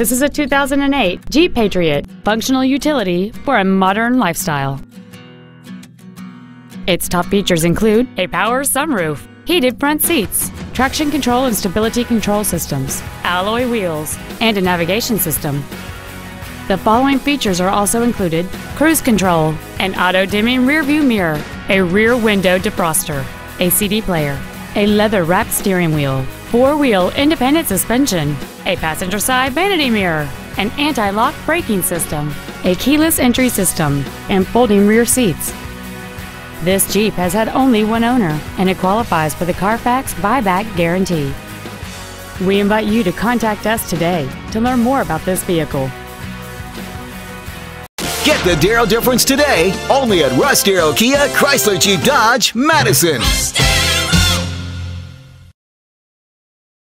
This is a 2008 Jeep Patriot, functional utility for a modern lifestyle. Its top features include a power sunroof, heated front seats, traction control and stability control systems, alloy wheels, and a navigation system. The following features are also included cruise control, an auto dimming rearview mirror, a rear window defroster, a CD player, a leather wrapped steering wheel, four wheel independent suspension, a passenger side vanity mirror, an anti lock braking system, a keyless entry system, and folding rear seats. This Jeep has had only one owner and it qualifies for the Carfax buyback guarantee. We invite you to contact us today to learn more about this vehicle. Get the Darrow difference today, only at Russ Darrow Kia, Chrysler Jeep Dodge, Madison.